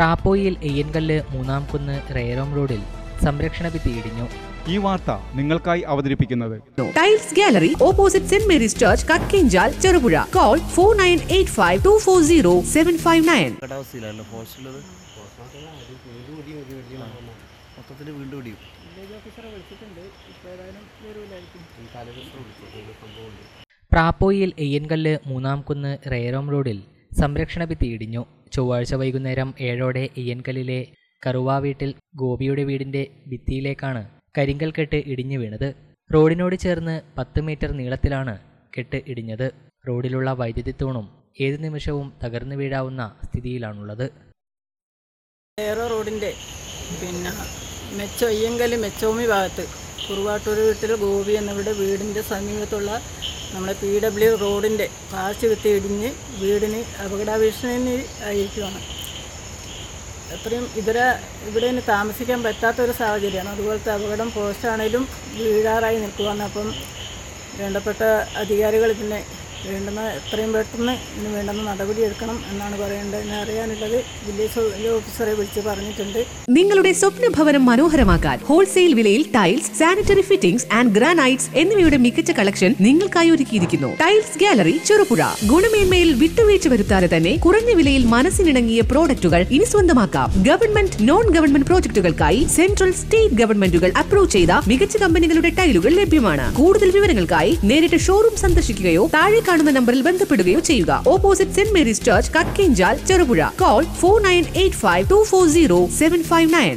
പ്രാപ്പോയിൽ എയ്യൻകല്ല് മൂന്നാം കുന്ന് റേറോം റോഡിൽ സംരക്ഷണ ഭിത്തി ഇടിഞ്ഞു. ഈ വാർത്ത നിങ്ങൾക്കായി അവതരിപ്പിക്കുന്നത് Tiles Gallery opposite Saint Mary's Church Kakkanchal Cherupuzha call four nine eight five two four zero seven five nine മൊത്തത്തിൽ വീണ്ടും ഇടിയും. പ്രാപ്പോയിൽ എയ്യൻകല്ല് മൂന്നാം കുന്ന് റേറോം റോഡിൽ സംരക്ഷണ ഭിത്തി ഇടിഞ്ഞു. ചൊവ്വാഴ്ച വൈകുന്നേരം ഏഴോടെ ഇയ്യൻകല്ലിലെ കറുവാ വീട്ടിൽ ഗോപിയുടെ വീടിന്റെ ഭിത്തിയിലേക്കാണ് കരിങ്കൽ കെട്ട് ഇടിഞ്ഞു വീണത്. റോഡിനോട് ചേർന്ന് പത്ത് മീറ്റർ നീളത്തിലാണ് കെട്ട് ഇടിഞ്ഞത്. റോഡിലുള്ള വൈദ്യുതി തൂണും ഏതു നിമിഷവും തകർന്നു വീഴാവുന്ന സ്ഥിതിയിലാണുള്ളത്. ഏറോ റോഡിന്റെ പിന്നെ മെച്ചൊയ്യങ്കൽ മെച്ചോമി ഭാഗത്ത് കുറുവാട്ടൂർ വീട്ടിൽ ഗോപി എന്നവരുടെ വീടിന്റെ സമീപത്തുള്ള നമ്മുടെ പി ഡബ്ല്യു റോഡിന്റെ പാർശ്വ കുത്തി ഇടിഞ്ഞ് വീടിന് അപകടാഭീഷണി ആയിരിക്കുവാണ്. അത്രയും ഇതര ഇവിടെ ഇനി താമസിക്കാൻ പറ്റാത്തൊരു സാഹചര്യമാണ്. അതുപോലത്തെ അപകടം പോസ്റ്റാണേലും വീഴാറായി നിൽക്കുവാണ്. അപ്പം വേണ്ടപ്പെട്ട അധികാരികൾ ഇതിനെ വേണ്ടുന്ന എത്രയും പെട്ടെന്ന് ഇതിന് വേണ്ടുന്ന നടപടി എടുക്കണം എന്നാണ് പറയേണ്ടത്. എന്നെ അറിയാനുള്ളത് വില്ലേജ് ഓഫീസറെ വിളിച്ച് പറഞ്ഞിട്ടുണ്ട്. നിങ്ങളുടെ സ്വപ്ന ഭവനം മനോഹരമാക്കാൻ ഹോൾസെയിൽ വിലയിൽ tiles sanitary fittings and granites എന്നിവയുടെ മികച്ച കളക്ഷൻ നിങ്ങൾക്കായി ഒരുക്കിയിരിക്കുന്നു. Tiles Gallery Cherupuzha. ഗുണമേന്മയിൽ വിട്ടുവീഴ്ച വരുത്താതെ തന്നെ കുറഞ്ഞ വിലയിൽ മനസ്സിനിണങ്ങിയ പ്രോഡക്റ്റുകൾ ഇനി സ്വന്തമാക്കാം. ഗവൺമെന്റ് നോൺ ഗവൺമെന്റ് പ്രോജക്റ്റുകൾക്കായി സെൻട്രൽ സ്റ്റേറ്റ് ഗവൺമെന്റുകൾ അപ്രൂവ് ചെയ്ത മികച്ച കമ്പനികളുടെ ടൈലുകൾ ലഭ്യമാണ്. കൂടുതൽ വിവരങ്ങൾക്കായി നേരിട്ട് ഷോറൂം സന്ദർശിക്കുകയോ താഴെ കാണുന്ന നമ്പറിൽ ബന്ധപ്പെടുകയോ ചെയ്യുക. Opposite Saint Mary's Church Kakkanchal Cherupuzha. Call four nine eight five two four zero seven five nine